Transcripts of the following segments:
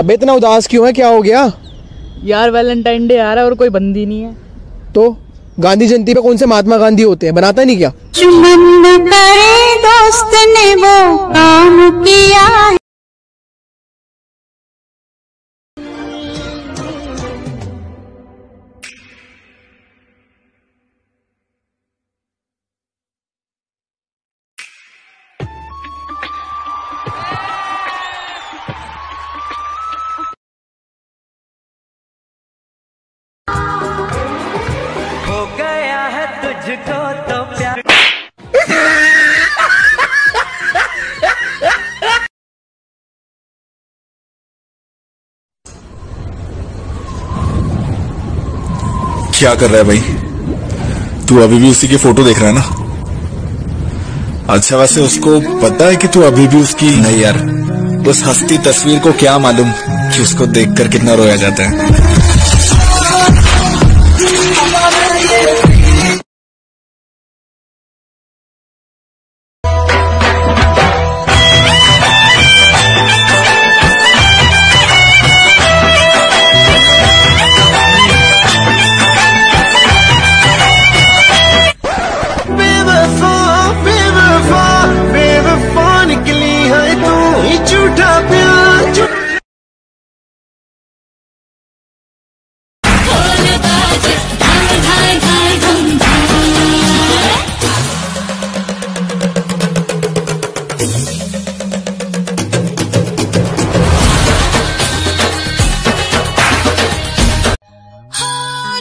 अब इतना उदास क्यों है? क्या हो गया? यार वैलेंटाइन डे आ रहा है और कोई बंदी नहीं है। तो गांधी जयंती पे कौन से महात्मा गांधी होते हैं? बनाता नहीं क्या? चुमन करे दोस्त ने वो काम किया है तुझको तो प्यार। क्या कर रहा है भाई? तू अभी भी उसी की फ़ोटो देख रहा है ना? अच्छा वैसे उसको पता है कि तू अभी भी उसकी नहीं यार, उस हस्ती तस्वीर को क्या मालूम कि उसको देखकर कितना रोया जाता है।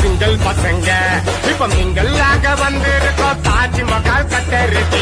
சிங்கிள் பசங்க இப்ப மிங்கல்லாக வந்திருக்கோம். தாஜ்மஹால் கட்டருக்கு